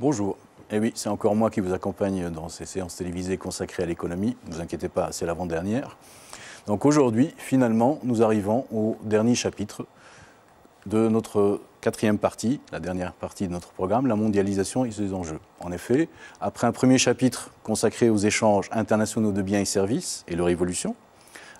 oui, c'est encore moi qui vous accompagne dans ces séances télévisées consacrées à l'économie. Ne vous inquiétez pas, c'est l'avant-dernière. Donc aujourd'hui, finalement, nous arrivons au dernier chapitre de notre quatrième partie, la dernière partie de notre programme, la mondialisation et ses enjeux. En effet, après un premier chapitre consacré aux échanges internationaux de biens et services et leur évolution,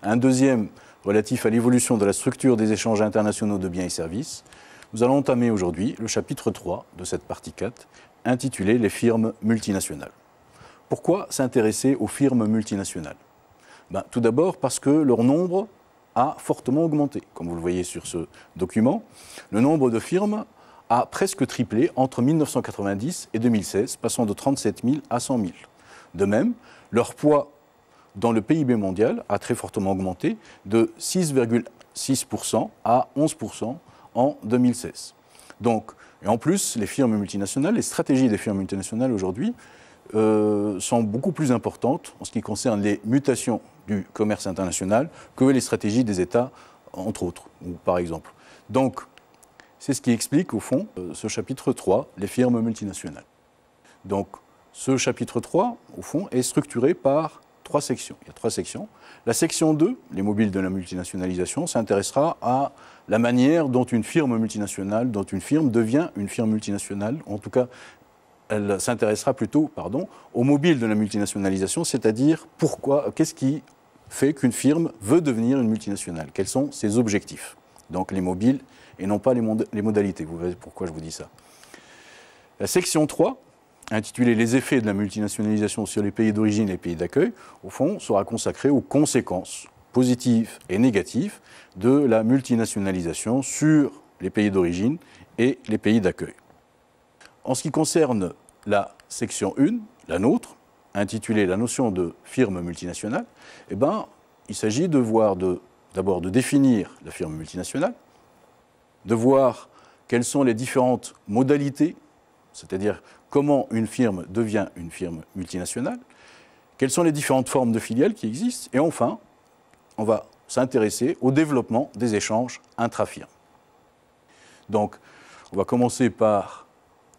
un deuxième relatif à l'évolution de la structure des échanges internationaux de biens et services, nous allons entamer aujourd'hui le chapitre 3 de cette partie 4, intitulé Les firmes multinationales. Pourquoi s'intéresser aux firmes multinationales? Ben, Tout d'abord parce que leur nombre a fortement augmenté. Comme vous le voyez sur ce document, le nombre de firmes a presque triplé entre 1990 et 2016, passant de 37 000 à 100 000. De même, leur poids dans le PIB mondial a très fortement augmenté de 6,6% à 11% en 2016. Donc, et en plus, les firmes multinationales, les stratégies des firmes multinationales aujourd'hui euh, sont beaucoup plus importantes en ce qui concerne les mutations du commerce international que les stratégies des États, entre autres, par exemple. Donc, c'est ce qui explique, au fond, euh, ce chapitre 3, les firmes multinationales. Donc, ce chapitre 3, au fond, est structuré par trois sections. Il y a trois sections. La section 2, les mobiles de la multinationalisation, s'intéressera à la manière dont une firme multinationale, dont une firme devient une firme multinationale, en tout cas elle s'intéressera plutôt pardon, aux mobiles de la multinationalisation, c'est-à-dire pourquoi, qu'est-ce qui fait qu'une firme veut devenir une multinationale? Quels sont ses objectifs? Donc les mobiles et non pas les, les modalités. Vous verrez pourquoi je vous dis ça. La section 3, intitulée Les effets de la multinationalisation sur les pays d'origine et les pays d'accueil, au fond, sera consacrée aux conséquences positives et négatives de la multinationalisation sur les pays d'origine et les pays d'accueil. En ce qui concerne la section 1, la nôtre, intitulée La notion de firme multinationale, eh ben, il s'agit de voir d'abord de, définir la firme multinationale, de voir quelles sont les différentes modalités, c'est-à-dire comment une firme devient une firme multinationale, quelles sont les différentes formes de filiales qui existent, et enfin, on va s'intéresser au développement des échanges intra-firmes. Donc, on va commencer par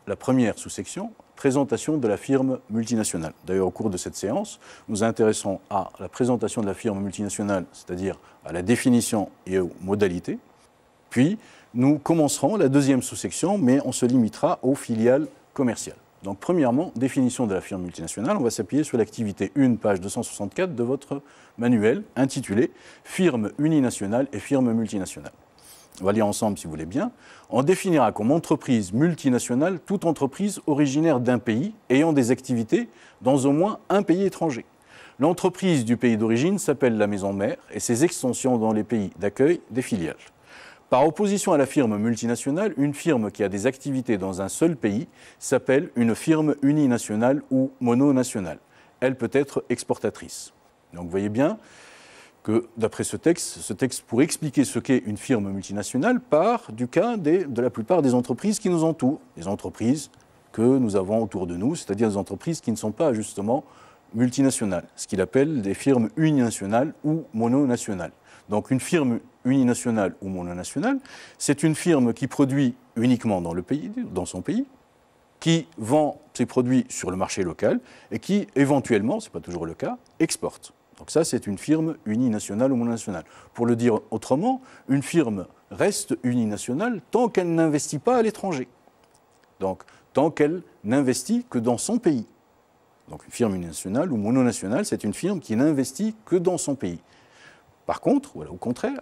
la première sous-section, présentation de la firme multinationale. D'ailleurs, au cours de cette séance, nous intéressons à la présentation de la firme multinationale, c'est-à-dire à la définition et aux modalités. Puis, nous commencerons la deuxième sous-section, mais on se limitera aux filiales commerciales. Donc, premièrement, définition de la firme multinationale. On va s'appuyer sur l'activité 1, page 264 de votre manuel, intitulé Firme uninationale et firme multinationale on va lire ensemble si vous voulez bien, on définira comme entreprise multinationale toute entreprise originaire d'un pays ayant des activités dans au moins un pays étranger. L'entreprise du pays d'origine s'appelle la maison mère et ses extensions dans les pays d'accueil des filiales. Par opposition à la firme multinationale, une firme qui a des activités dans un seul pays s'appelle une firme uninationale ou mononationale. Elle peut être exportatrice. Donc vous voyez bien, que, d'après ce texte, ce texte, pour expliquer ce qu'est une firme multinationale, part du cas de la plupart des entreprises qui nous entourent, des entreprises que nous avons autour de nous, c'est-à-dire des entreprises qui ne sont pas justement multinationales, ce qu'il appelle des firmes uninationales ou mononationales. Donc une firme uninationale ou mononationale, c'est une firme qui produit uniquement dans, son pays, qui vend ses produits sur le marché local et qui, éventuellement, ce n'est pas toujours le cas, exporte. Donc ça, c'est une firme uninationale ou mononationale. Pour le dire autrement, une firme reste uninationale tant qu'elle n'investit pas à l'étranger. Donc, tant qu'elle n'investit que dans son pays. Donc, une firme uninationale ou mononationale, c'est une firme qui n'investit que dans son pays. Par contre, ou au contraire,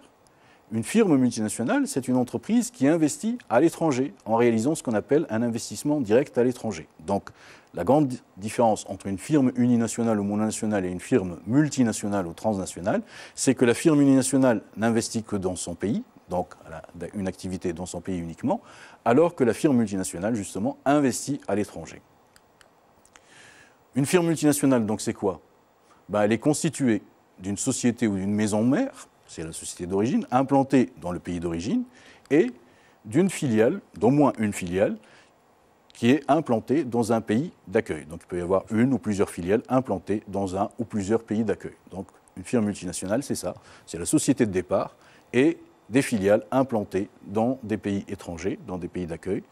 une firme multinationale, c'est une entreprise qui investit à l'étranger en réalisant ce qu'on appelle un investissement direct à l'étranger. Donc la grande différence entre une firme uninationale ou mononationale et une firme multinationale ou transnationale, c'est que la firme uninationale n'investit que dans son pays, donc une activité dans son pays uniquement, alors que la firme multinationale, justement, investit à l'étranger. Une firme multinationale, donc, c'est quoi? Ben, Elle est constituée d'une société ou d'une maison mère c'est la société d'origine, implantée dans le pays d'origine, et d'une filiale, d'au moins une filiale, qui est implantée dans un pays d'accueil. Donc il peut y avoir une ou plusieurs filiales implantées dans un ou plusieurs pays d'accueil. Donc une firme multinationale, c'est ça, c'est la société de départ et des filiales implantées dans des pays étrangers, dans des pays d'accueil,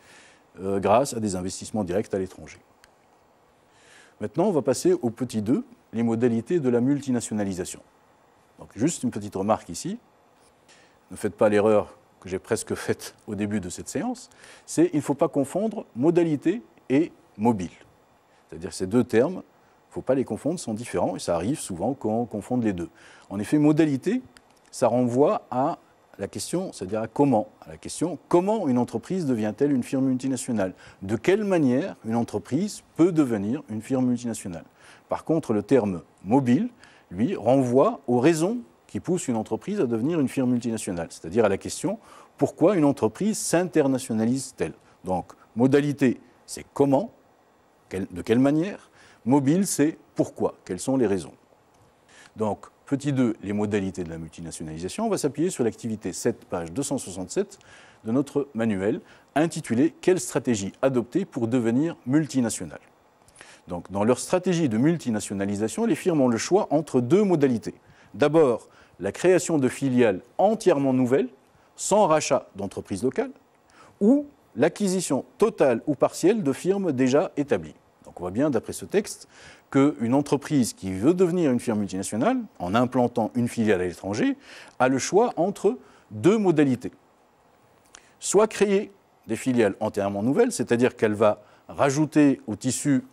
euh, grâce à des investissements directs à l'étranger. Maintenant, on va passer au petit 2, les modalités de la multinationalisation. Juste une petite remarque ici. Ne faites pas l'erreur que j'ai presque faite au début de cette séance. C'est il ne faut pas confondre modalité et mobile. C'est-à-dire ces deux termes, il ne faut pas les confondre, sont différents et ça arrive souvent quand on confonde les deux. En effet, modalité, ça renvoie à la question, c'est-à-dire à comment, à la question comment une entreprise devient-elle une firme multinationale? De quelle manière une entreprise peut devenir une firme multinationale? Par contre, le terme mobile, lui, renvoie aux raisons qui poussent une entreprise à devenir une firme multinationale, c'est-à-dire à la question pourquoi une entreprise s'internationalise-t-elle? Donc, modalité, c'est comment, de quelle manière Mobile, c'est pourquoi, quelles sont les raisons. Donc, Petit 2, les modalités de la multinationalisation. On va s'appuyer sur l'activité 7, page 267 de notre manuel, intitulé Quelle stratégie adopter pour devenir multinationale? Donc, dans leur stratégie de multinationalisation, les firmes ont le choix entre deux modalités. D'abord, la création de filiales entièrement nouvelles, sans rachat d'entreprises locales, ou l'acquisition totale ou partielle de firmes déjà établies. Donc on voit bien, d'après ce texte, qu'une entreprise qui veut devenir une firme multinationale, en implantant une filiale à l'étranger, a le choix entre deux modalités. Soit créer des filiales entièrement nouvelles, c'est-à-dire qu'elle va rajouter au tissu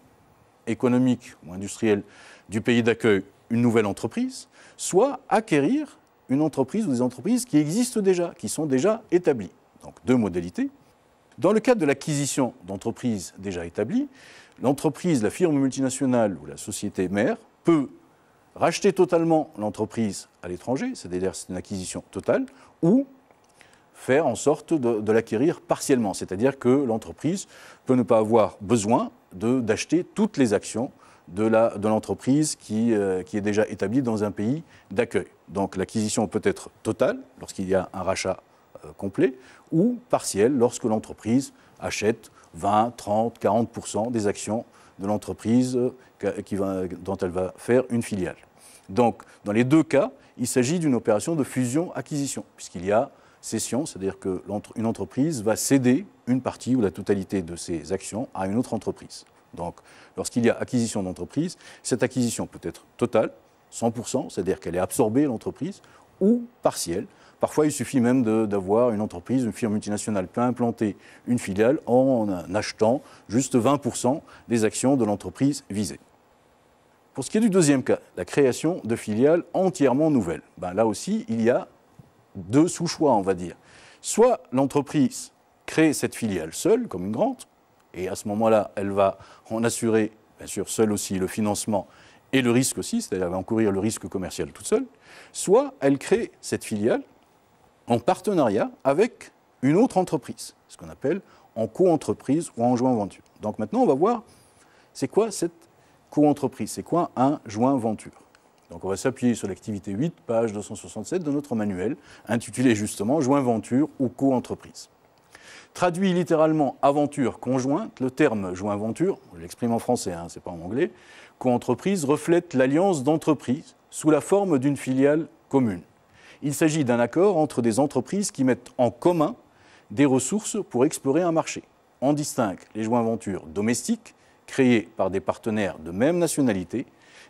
économique ou industriel du pays d'accueil une nouvelle entreprise, soit acquérir une entreprise ou des entreprises qui existent déjà, qui sont déjà établies. Donc deux modalités. Dans le cadre de l'acquisition d'entreprises déjà établies, l'entreprise, la firme multinationale ou la société mère peut racheter totalement l'entreprise à l'étranger, c'est-à-dire c'est une acquisition totale, ou faire en sorte de, l'acquérir partiellement, c'est-à-dire que l'entreprise peut ne pas avoir besoin d'acheter toutes les actions de l'entreprise qui, euh, qui, est déjà établie dans un pays d'accueil. Donc l'acquisition peut être totale lorsqu'il y a un rachat euh, complet ou partielle lorsque l'entreprise achète 20, 30, 40% des actions de l'entreprise euh, dont elle va faire une filiale. Donc, dans les deux cas, il s'agit d'une opération de fusion-acquisition, puisqu'il y a cession, c'est-à-dire qu'une entreprise va céder une partie ou la totalité de ses actions à une autre entreprise. Donc, lorsqu'il y a acquisition d'entreprise, cette acquisition peut être totale, 100%, c'est-à-dire qu'elle est absorbée, l'entreprise, ou partielle, Parfois, il suffit même d'avoir une entreprise, une firme multinationale peut implanter une filiale en achetant juste 20% des actions de l'entreprise visée. Pour ce qui est du deuxième cas, la création de filiales entièrement nouvelles, ben là aussi, il y a deux sous-choix, on va dire. Soit l'entreprise crée cette filiale seule, comme une grande, et à ce moment-là, elle va en assurer, bien sûr, seule aussi le financement et le risque aussi, c'est-à-dire elle va encourir le risque commercial toute seule, soit elle crée cette filiale en partenariat avec une autre entreprise, ce qu'on appelle en co-entreprise ou en joint venture. Donc maintenant, on va voir c'est quoi cette co-entreprise, c'est quoi un joint venture? Donc on va s'appuyer sur l'activité 8, page 267 de notre manuel, intitulé justement Joint venture ou co-entreprise. Traduit littéralement aventure conjointe, le terme joint venture, je l'exprime en français, hein, c'est pas en anglais, co-entreprise reflète l'alliance d'entreprises sous la forme d'une filiale commune. Il s'agit d'un accord entre des entreprises qui mettent en commun des ressources pour explorer un marché. On distingue les joints ventures domestiques, créés par des partenaires de même nationalité,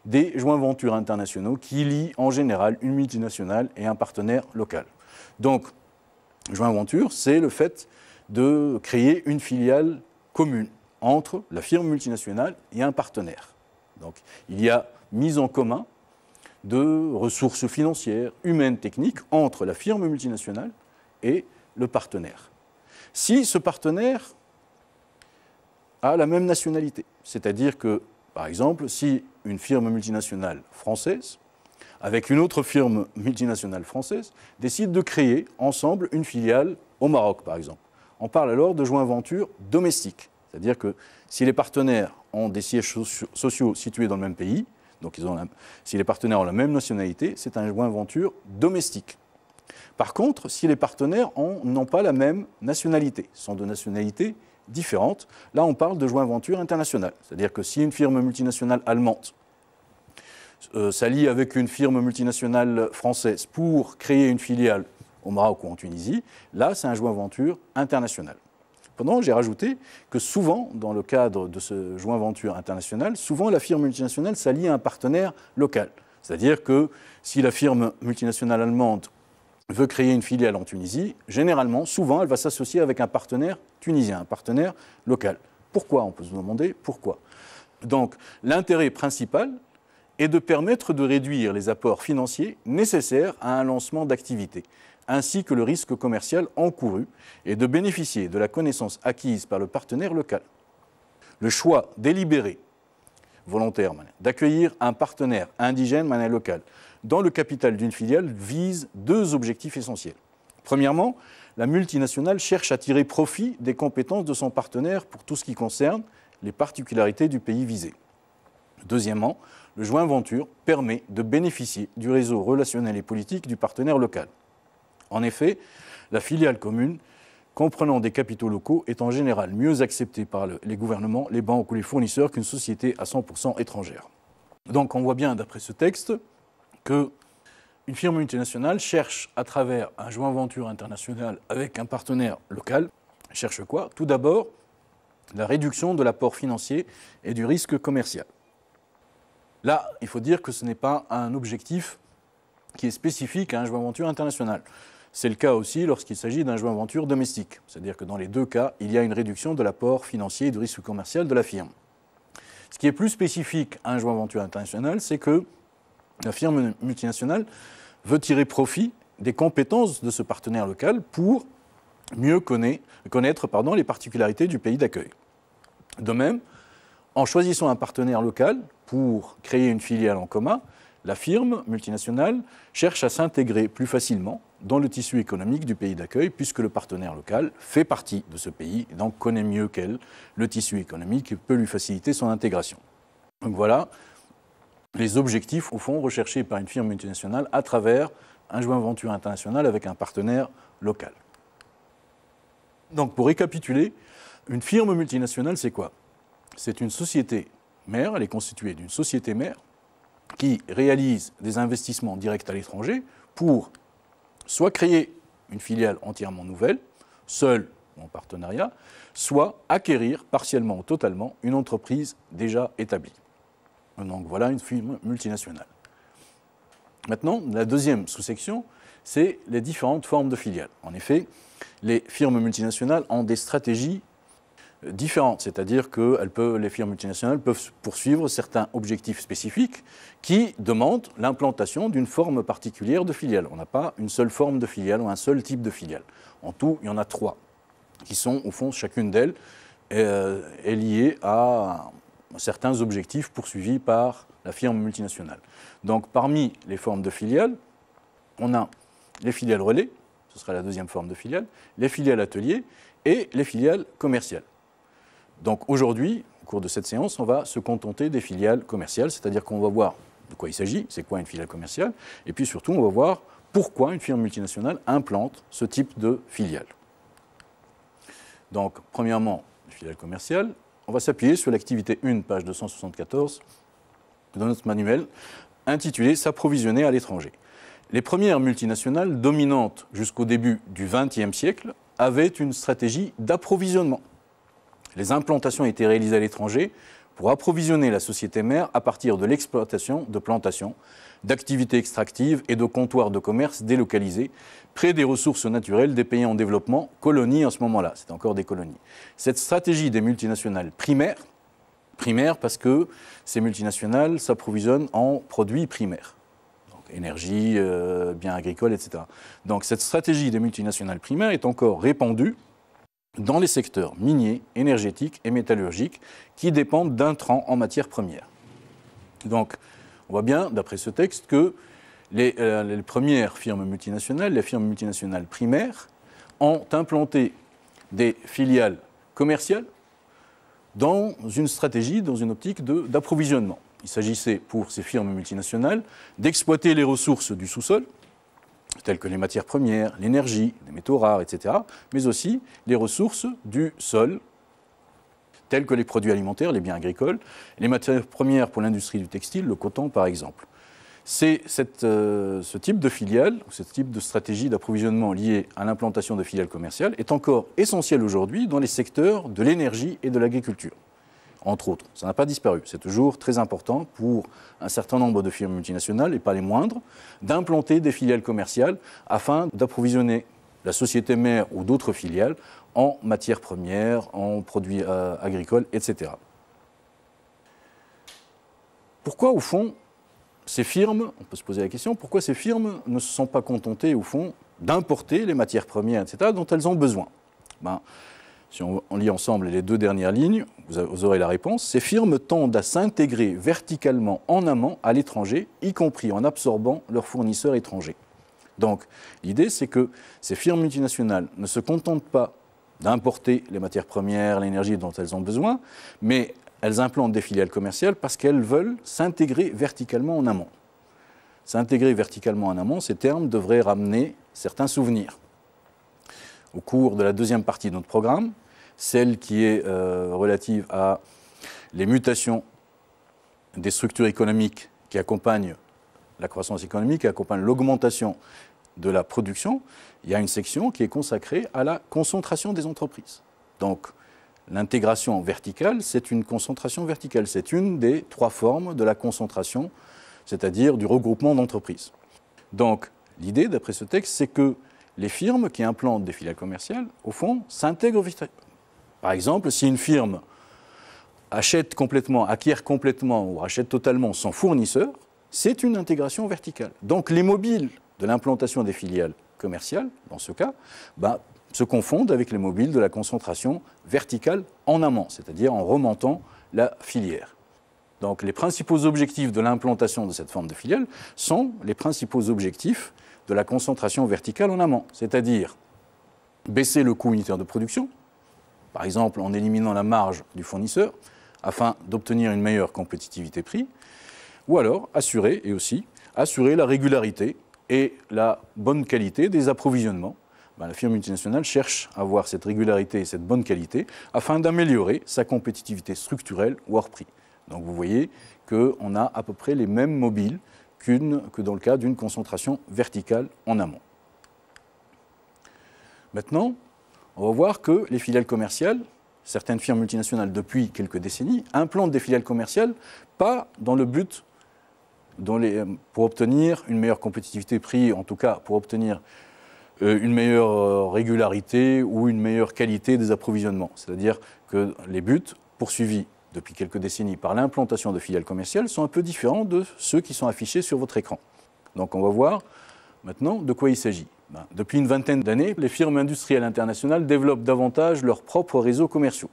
des joints ventures internationaux qui lient en général une multinationale et un partenaire local. Donc, joint venture, c'est le fait de créer une filiale commune entre la firme multinationale et un partenaire. Donc, il y a mise en commun de ressources financières, humaines, techniques entre la firme multinationale et le partenaire. Si ce partenaire a la même nationalité, c'est-à-dire que, par exemple, si une firme multinationale française, avec une autre firme multinationale française, décide de créer ensemble une filiale au Maroc, par exemple, on parle alors de joint venture domestique, c'est-à-dire que si les partenaires ont des sièges sociaux situés dans le même pays, donc si les partenaires ont la même nationalité, c'est un joint venture domestique. Par contre, si les partenaires n'ont pas la même nationalité, sont de nationalités différentes, là on parle de joint venture international. C'est-à-dire que si une firme multinationale allemande euh, s'allie avec une firme multinationale française pour créer une filiale au Maroc ou en Tunisie, là c'est un joint venture international. Cependant, j'ai rajouté que souvent, dans le cadre de ce joint venture international, souvent la firme multinationale s'allie à un partenaire local. C'est-à-dire que si la firme multinationale allemande veut créer une filiale en Tunisie, généralement, souvent, elle va s'associer avec un partenaire tunisien, un partenaire local. Pourquoi On peut se demander pourquoi? Donc, l'intérêt principal est de permettre de réduire les apports financiers nécessaires à un lancement d'activité, ainsi que le risque commercial encouru, et de bénéficier de la connaissance acquise par le partenaire local. Le choix délibéré, volontaire, d'accueillir un partenaire indigène local dans le capital d'une filiale vise deux objectifs essentiels. Premièrement, la multinationale cherche à tirer profit des compétences de son partenaire pour tout ce qui concerne les particularités du pays visé. Deuxièmement, le joint venture permet de bénéficier du réseau relationnel et politique du partenaire local. En effet, la filiale commune, comprenant des capitaux locaux, est en général mieux acceptée par les gouvernements, les banques ou les fournisseurs qu'une société à 100% étrangère. Donc on voit bien, d'après ce texte, qu'une firme multinationale cherche, à travers un joint venture international avec un partenaire local, cherche quoi? Tout d'abord, la réduction de l'apport financier et du risque commercial. Là, il faut dire que ce n'est pas un objectif qui est spécifique à un joint venture international. C'est le cas aussi lorsqu'il s'agit d'un joint venture domestique. C'est-à-dire que dans les deux cas, il y a une réduction de l'apport financier et du risque commercial de la firme. Ce qui est plus spécifique à un joint venture international, c'est que la firme multinationale veut tirer profit des compétences de ce partenaire local pour mieux connaître, les particularités du pays d'accueil. De même, en choisissant un partenaire local pour créer une filiale en commun, la firme multinationale cherche à s'intégrer plus facilement dans le tissu économique du pays d'accueil, puisque le partenaire local fait partie de ce pays et donc connaît mieux qu'elle le tissu économique et peut lui faciliter son intégration. Donc voilà les objectifs, au fond, recherchés par une firme multinationale à travers un joint venture international avec un partenaire local. Donc pour récapituler, une firme multinationale, c'est quoi? C'est une société mère, elle est constituée d'une société mère qui réalise des investissements directs à l'étranger pour soit créer une filiale entièrement nouvelle, seule ou en partenariat, soit acquérir partiellement ou totalement une entreprise déjà établie. Donc voilà une firme multinationale. Maintenant, la deuxième sous-section, c'est les différentes formes de filiales. En effet, les firmes multinationales ont des stratégies différentes, c'est-à-dire que les firmes multinationales peuvent poursuivre certains objectifs spécifiques qui demandent l'implantation d'une forme particulière de filiale. On n'a pas une seule forme de filiale ou un seul type de filiale. En tout, il y en a trois, qui sont au fond chacune d'elles euh, est liée à certains objectifs poursuivis par la firme multinationale. Donc parmi les formes de filiales, on a les filiales relais, ce sera la deuxième forme de filiale, les filiales ateliers et les filiales commerciales. Donc aujourd'hui, au cours de cette séance, on va se contenter des filiales commerciales, c'est-à-dire qu'on va voir de quoi il s'agit, c'est quoi une filiale commerciale, et puis surtout on va voir pourquoi une firme multinationale implante ce type de filiale. Donc premièrement, les filiales commerciales, on va s'appuyer sur l'activité 1, page 274 de notre manuel, intitulé S'approvisionner à l'étranger. Les premières multinationales dominantes jusqu'au début du XXe siècle avaient une stratégie d'approvisionnement. Les implantations étaient réalisées à l'étranger pour approvisionner la société mère à partir de l'exploitation de plantations, d'activités extractives et de comptoirs de commerce délocalisés près des ressources naturelles des pays en développement, colonies en ce moment-là, c'est encore des colonies. Cette stratégie des multinationales primaires, primaires parce que ces multinationales s'approvisionnent en produits primaires, donc énergie, euh, biens agricoles, etc. Donc cette stratégie des multinationales primaires est encore répandue dans les secteurs miniers, énergétiques et métallurgiques qui dépendent d'intrants en matière première. Donc, on voit bien, d'après ce texte, que euh, les, premières firmes multinationales, les firmes multinationales primaires, ont implanté des filiales commerciales dans une stratégie, dans une optique d'approvisionnement. Il s'agissait pour ces firmes multinationales d'exploiter les ressources du sous-sol, telles que les matières premières, l'énergie, les métaux rares, etc., mais aussi les ressources du sol, telles que les produits alimentaires, les biens agricoles, les matières premières pour l'industrie du textile, le coton par exemple. euh, ce type de filiale, ce type de stratégie d'approvisionnement liée à l'implantation de filiales commerciales est encore essentiel aujourd'hui dans les secteurs de l'énergie et de l'agriculture, entre autres. Ça n'a pas disparu. C'est toujours très important pour un certain nombre de firmes multinationales, et pas les moindres, d'implanter des filiales commerciales afin d'approvisionner la société mère ou d'autres filiales en matières premières, en produits euh, agricoles, etc. Pourquoi, au fond, ces firmes, on peut se poser la question, pourquoi ces firmes ne se sont pas contentées, au fond, d'importer les matières premières, etc., dont elles ont besoin? Ben, Si on, lit ensemble les deux dernières lignes, vous aurez la réponse. Ces firmes tendent à s'intégrer verticalement en amont à l'étranger, y compris en absorbant leurs fournisseurs étrangers. Donc, l'idée, c'est que ces firmes multinationales ne se contentent pas d'importer les matières premières, l'énergie dont elles ont besoin, mais elles implantent des filiales commerciales parce qu'elles veulent s'intégrer verticalement en amont. S'intégrer verticalement en amont, ces termes devraient ramener certains souvenirs. Au cours de la deuxième partie de notre programme, celle qui est euh, relative à les mutations des structures économiques qui accompagnent la croissance économique, qui accompagnent l'augmentation de la production, il y a une section qui est consacrée à la concentration des entreprises. Donc, L'intégration verticale, c'est une concentration verticale. C'est une des trois formes de la concentration, c'est-à-dire du regroupement d'entreprises. Donc, l'idée, d'après ce texte, c'est que les firmes qui implantent des filiales commerciales, au fond, s'intègrent. Par exemple, si une firme achète complètement, acquiert complètement ou achète totalement son fournisseur, c'est une intégration verticale. Donc, les mobiles de l'implantation des filiales commerciales, dans ce cas, bah, se confondent avec les mobiles de la concentration verticale en amont, c'est-à-dire en remontant la filière. Donc les principaux objectifs de l'implantation de cette forme de filiale sont les principaux objectifs de la concentration verticale en amont, c'est-à-dire baisser le coût unitaire de production, par exemple en éliminant la marge du fournisseur, afin d'obtenir une meilleure compétitivité prix, ou alors assurer, et aussi, assurer la régularité et la bonne qualité des approvisionnements ben, la firme multinationale cherche à avoir cette régularité et cette bonne qualité afin d'améliorer sa compétitivité structurelle ou hors prix. Donc vous voyez qu'on a à peu près les mêmes mobiles que dans le cas d'une concentration verticale en amont. Maintenant, on va voir que les filiales commerciales, certaines firmes multinationales depuis quelques décennies, implantent des filiales commerciales pas dans le but pour obtenir une meilleure compétitivité prix, en tout cas pour obtenir euh, une meilleure euh, régularité ou une meilleure qualité des approvisionnements. C'est-à-dire que les buts poursuivis depuis quelques décennies par l'implantation de filiales commerciales sont un peu différents de ceux qui sont affichés sur votre écran. Donc on va voir maintenant de quoi il s'agit. Ben, depuis une vingtaine d'années, les firmes industrielles internationales développent davantage leurs propres réseaux commerciaux.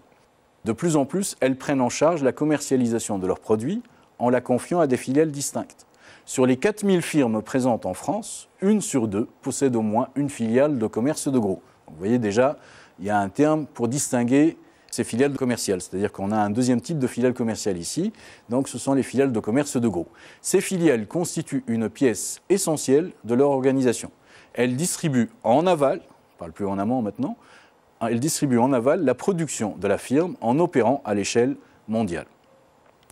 De plus en plus, elles prennent en charge la commercialisation de leurs produits en la confiant à des filiales distinctes. Sur les 4000 firmes présentes en France, une sur deux possède au moins une filiale de commerce de gros. Vous voyez déjà, il y a un terme pour distinguer ces filiales commerciales, c'est-à-dire qu'on a un deuxième type de filiale commerciale ici, donc ce sont les filiales de commerce de gros. Ces filiales constituent une pièce essentielle de leur organisation. Elles distribuent en aval, on ne parle plus en amont maintenant, elles distribuent en aval la production de la firme en opérant à l'échelle mondiale.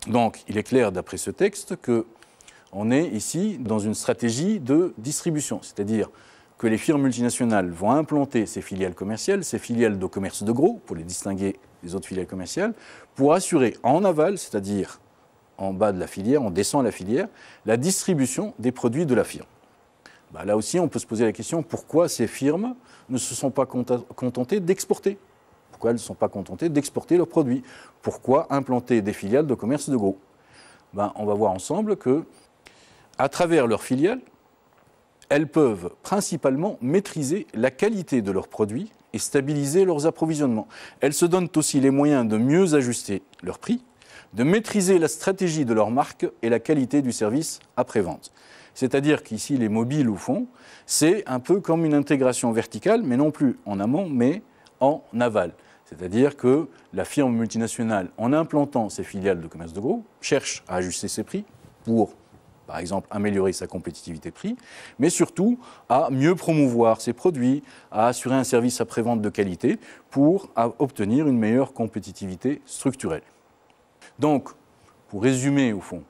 Donc il est clair d'après ce texte que on est ici dans une stratégie de distribution, c'est-à-dire que les firmes multinationales vont implanter ces filiales commerciales, ces filiales de commerce de gros, pour les distinguer des autres filiales commerciales, pour assurer en aval, c'est-à-dire en bas de la filière, on descend la filière, la distribution des produits de la firme. Bah, là aussi, on peut se poser la question pourquoi ces firmes ne se sont pas contentées d'exporter Pourquoi elles ne sont pas contentées d'exporter leurs produits? Pourquoi implanter des filiales de commerce de gros? Ben, On va voir ensemble que à travers leurs filiales, elles peuvent principalement maîtriser la qualité de leurs produits et stabiliser leurs approvisionnements. Elles se donnent aussi les moyens de mieux ajuster leurs prix, de maîtriser la stratégie de leur marque et la qualité du service après-vente. C'est-à-dire qu'ici, les mobiles, au fond, c'est un peu comme une intégration verticale, mais non plus en amont, mais en. C'est-à-dire que la firme multinationale, en implantant ses filiales de commerce de gros, cherche à ajuster ses prix pour par exemple améliorer sa compétitivité prix, mais surtout à mieux promouvoir ses produits, à assurer un service après-vente de qualité pour obtenir une meilleure compétitivité structurelle. Donc, pour résumer au fond,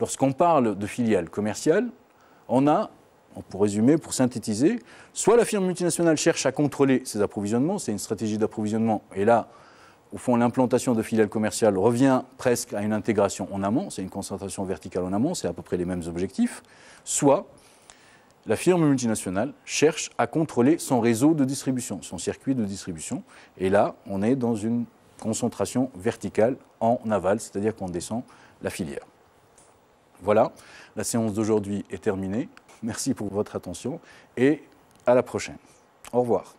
lorsqu'on parle de filiales commerciales, on a, pour résumer, pour synthétiser, soit la firme multinationale cherche à contrôler ses approvisionnements, c'est une stratégie d'approvisionnement, et là, au fond, l'implantation de filiales commerciales revient presque à une intégration en amont, c'est une concentration verticale en amont, c'est à peu près les mêmes objectifs, soit la firme multinationale cherche à contrôler son réseau de distribution, son circuit de distribution, et là, on est dans une concentration verticale en aval, c'est-à-dire qu'on descend la filière. Voilà, la séance d'aujourd'hui est terminée. Merci pour votre attention et à la prochaine. Au revoir.